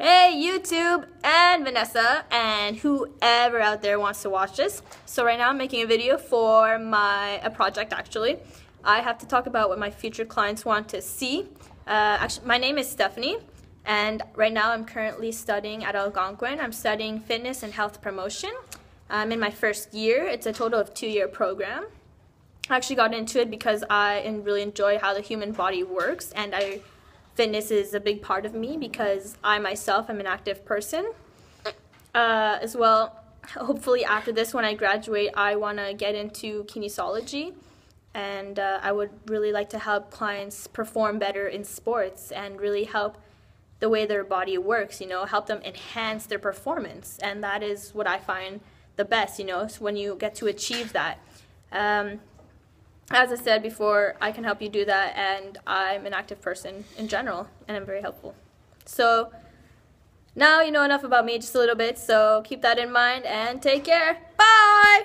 Hey YouTube and Vanessa and whoever out there wants to watch this. So right now I'm making a video for my a project actually. I have to talk about what my future clients want to see. Uh, actually, my name is Stephanie and right now I'm currently studying at Algonquin. I'm studying fitness and health promotion. I'm in my first year. It's a total of two-year program. I actually got into it because I really enjoy how the human body works and I fitness is a big part of me because I myself am an active person. Uh, as well, hopefully after this, when I graduate, I want to get into kinesiology. And uh, I would really like to help clients perform better in sports and really help the way their body works, you know, help them enhance their performance. And that is what I find the best, you know, when you get to achieve that. Um, as I said before, I can help you do that, and I'm an active person in general, and I'm very helpful. So now you know enough about me just a little bit, so keep that in mind and take care. Bye!